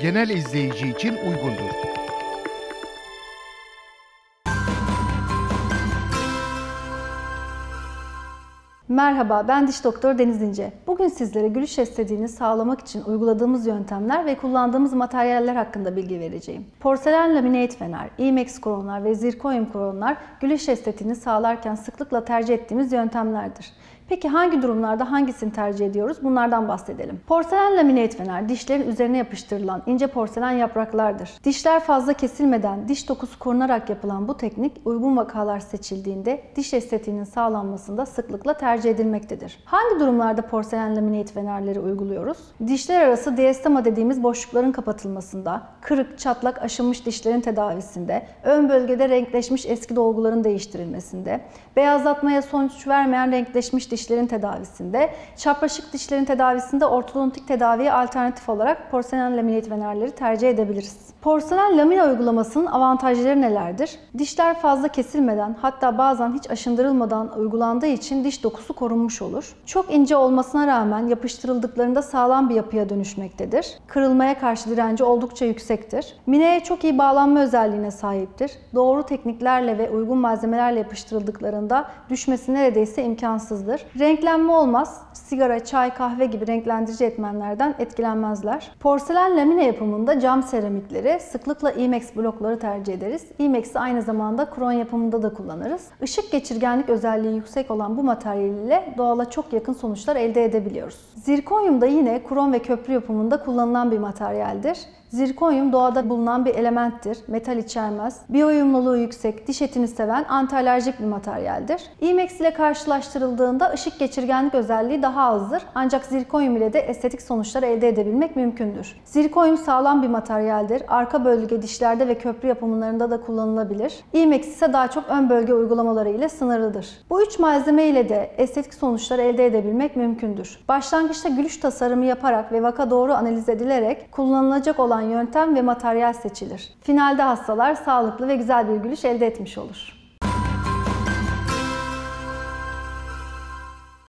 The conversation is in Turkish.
genel izleyici için uygundur. Merhaba, ben diş doktor Deniz İnce. Bugün sizlere gülüş estetiğini sağlamak için uyguladığımız yöntemler ve kullandığımız materyaller hakkında bilgi vereceğim. Porselen laminate fener, IMEX kronlar ve zirkonyum kronlar gülüş estetiğini sağlarken sıklıkla tercih ettiğimiz yöntemlerdir. Peki hangi durumlarda hangisini tercih ediyoruz? Bunlardan bahsedelim. Porselen laminate fener dişlerin üzerine yapıştırılan ince porselen yapraklardır. Dişler fazla kesilmeden diş dokusu korunarak yapılan bu teknik uygun vakalar seçildiğinde diş estetiğinin sağlanmasında sıklıkla tercih edilmektedir. Hangi durumlarda porselen laminate fenerleri uyguluyoruz? Dişler arası diastema dediğimiz boşlukların kapatılmasında, kırık, çatlak, aşınmış dişlerin tedavisinde, ön bölgede renkleşmiş eski dolguların değiştirilmesinde, beyazlatmaya sonuç vermeyen renkleşmiş dişlerin tedavisinde, çapraşık dişlerin tedavisinde ortodontik tedaviye alternatif olarak porselen laminate fenerleri tercih edebiliriz. Porselen lamina uygulamasının avantajları nelerdir? Dişler fazla kesilmeden hatta bazen hiç aşındırılmadan uygulandığı için diş dokusu korunmuş olur. Çok ince olmasına rağmen yapıştırıldıklarında sağlam bir yapıya dönüşmektedir. Kırılmaya karşı direnci oldukça yüksektir. Mineye çok iyi bağlanma özelliğine sahiptir. Doğru tekniklerle ve uygun malzemelerle yapıştırıldıklarında düşmesi neredeyse imkansızdır. Renklenme olmaz. Sigara, çay, kahve gibi renklendirici etmenlerden etkilenmezler. Porselen lamine yapımında cam seramikleri sıklıkla IMEX blokları tercih ederiz. IMEX'i aynı zamanda kron yapımında da kullanırız. Işık geçirgenlik özelliği yüksek olan bu materyal ile doğala çok yakın sonuçlar elde edebiliyoruz. Zirkonyum da yine kron ve köprü yapımında kullanılan bir materyaldir. Zirkonyum doğada bulunan bir elementtir. Metal içermez. Biyouyumluluğu yüksek, diş etini seven antialerjik bir materyaldir. IMEX ile karşılaştırıldığında ışık geçirgenlik özelliği daha azdır. Ancak zirkonyum ile de estetik sonuçlar elde edebilmek mümkündür. Zirkonyum sağlam bir materyaldir. Arka bölge dişlerde ve köprü yapımlarında da kullanılabilir. IMEX ise daha çok ön bölge uygulamaları ile sınırlıdır. Bu üç malzeme ile de estetik sonuçlar elde edebilmek mümkündür. Başlangıçta gülüş tasarımı yaparak ve vaka doğru analiz edilerek kullanılacak olan yöntem ve materyal seçilir. Finalde hastalar sağlıklı ve güzel bir gülüş elde etmiş olur.